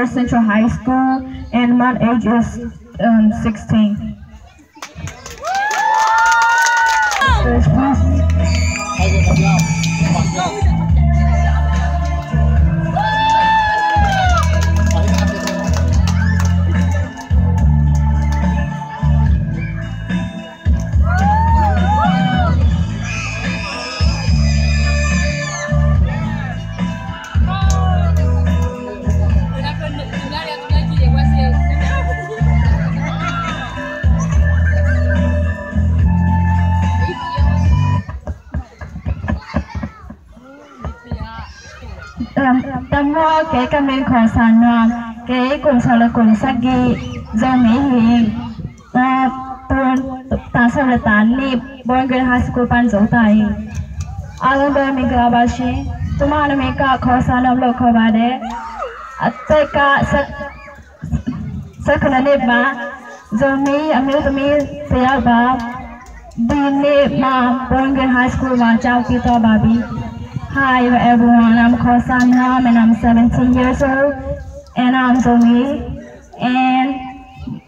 Central High School, and my age is um, 16. no ke ka men kho sa no ke kun sa la kun sa gi za me hi ta ton ta sa la ta ni bon ge ha school pan zo ta yi a lo ba me ga ba shi tuma na me ka kho sa no lo kho ba de a te ka sa sa kana ne ba zo me a me to me te ya ba ဒီနေ့မှာဘွန်ဂန်ဟိုင်းစကူးမှာကြောက်ပြီးတော့ပါပြီ Hi everyone, I'm Khosanam and I'm 17 years old and I'm Zomi and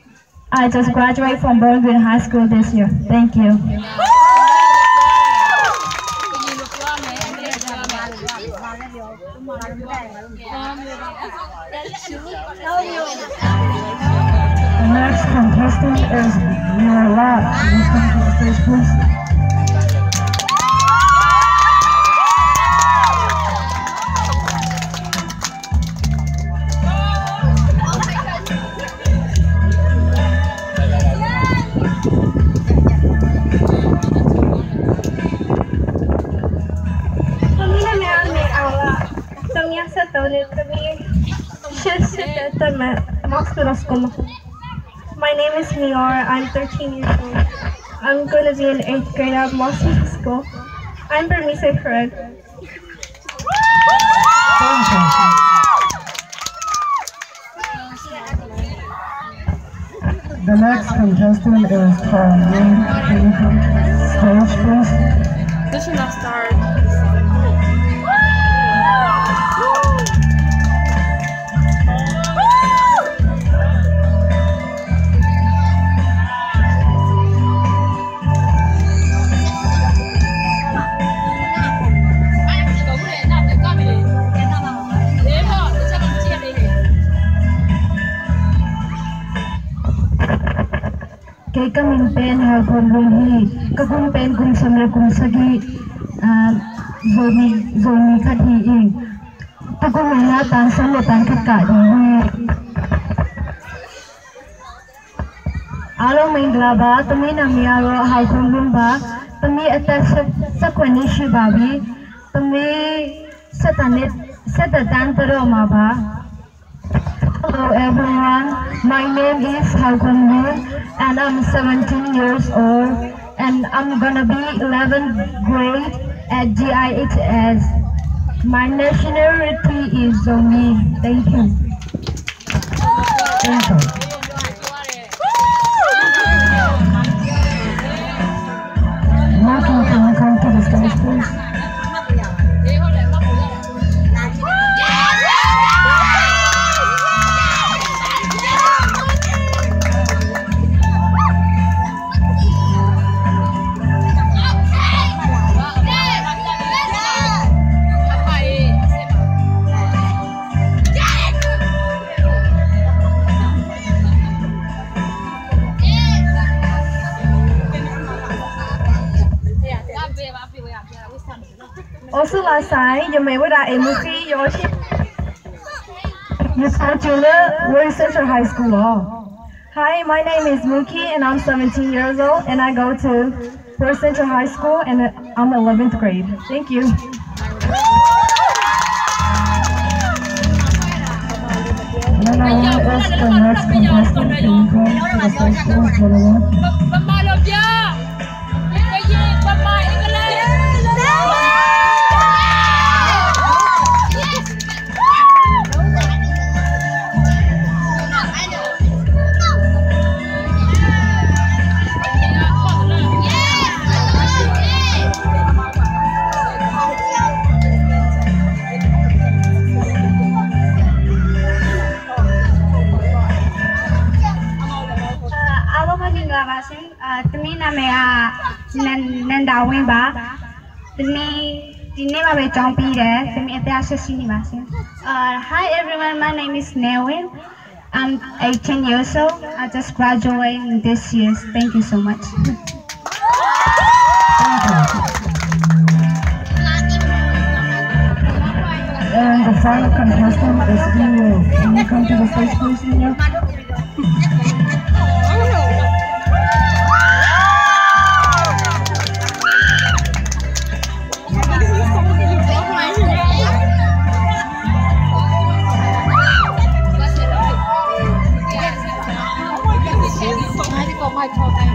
I just graduated from Bongen High School this year. Thank you. The next contestant is Mira Please come to the stage, please. My name is Mior. I'm 13 years old. I'm going to be in 8th grade at Hospital School. I'm Bernice Fred. The next contestant is from Wing Stage, please. This should not ke kamin pen ha gon gon hi kagun pen gun samra gun sagi zoni zoni khat hi i pakung ha tan sam tan khat ka hi alo main glaba tumi nam ya ro ha gon gon ba tumi atak sakwani shi ba bi tumi satanet satatan taro ma ba Hello everyone, my name is Haugun Moon and I'm 17 years old and I'm gonna be 11th grade at GIHS. My nationality is Zomi. Thank you. Also last time, you may wear Yoshi. You come to the Warren Central High School. Hi, my name is Mookie and I'm 17 years old and I go to Warren Central High School and I'm 11th grade. Thank you. သမီးနာမည်ကနန်နန်ဒါဝင်းပါသမီးဒီနေ့မှပဲကြောင်းပြီးတယ်သမီးအသက်ဆက်ရှိနေပါရှင်အာ Hi everyone my name is Nelwin I'm 18 years old I just graduated this year thank you so much And the final contestant is Emil. Can you come to the stage, please, Emil? I told them.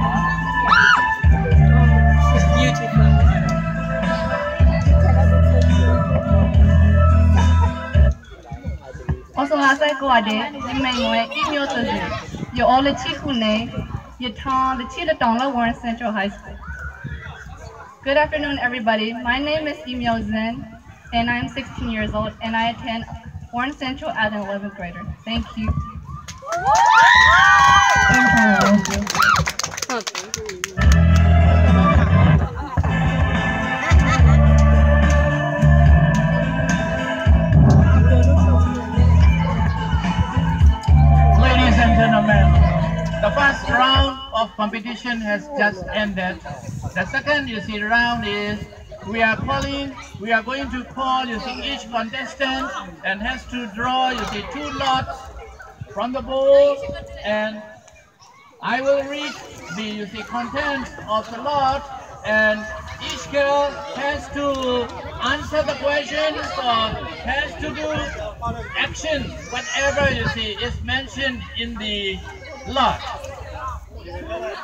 Oh, she's beautiful. Also, as I go at it, you may want to email to you. You all the chikune, you town the Chita Dongla Warren Central High School. Good afternoon, everybody. My name is Emil Zen, and I'm 16 years old, and I attend Warren Central as an 11th grader. Thank you. The first round of competition has just ended. The second, you see, round is we are calling, we are going to call, you see, each contestant and has to draw, you see, two lots from the bowl and I will read the, you see, contents of the lot and each girl has to answer the questions or has to do action, whatever you see is mentioned in the လှ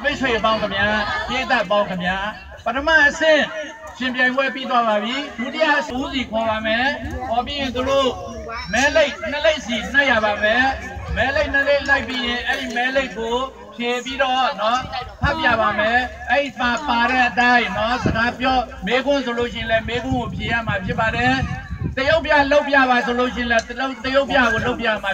မိတ်ဆွေပေါင်းခင်ဗျာပြည်သက်ပေါင်းခင်ဗျာပထမအဆင့်ရှင်ပြိုင်ပွဲပြီးသွားပါပြီဒုတိယဦးစီခေါ်ပါမယ်။ခေါ်ပြီးရင်တို့မဲလိုက်နှစ်လိုက်စီနှက်ရပါမယ်။မဲလိုက်နှစ်လိုက်လိုက်ပြီးရင်အဲ့ဒီမဲလိုက်ကိုဖြေပြီးတော့နော်ဖတ်ပြပါမယ်အဲ့ဒီမှာပါတဲ့အတိုင်းနော်စကားပြောမေခွန်းဆိုလို့ရှိရင်လည်းမေခွန်းကိုဖြေရမှာဖြစ်ပါတယ်တရုတ်ပြလောက်ပြပါဆိုလို့ရှိရင်လည်းတရုတ်ပြကိုလောက်ပြမှာ